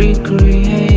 recreate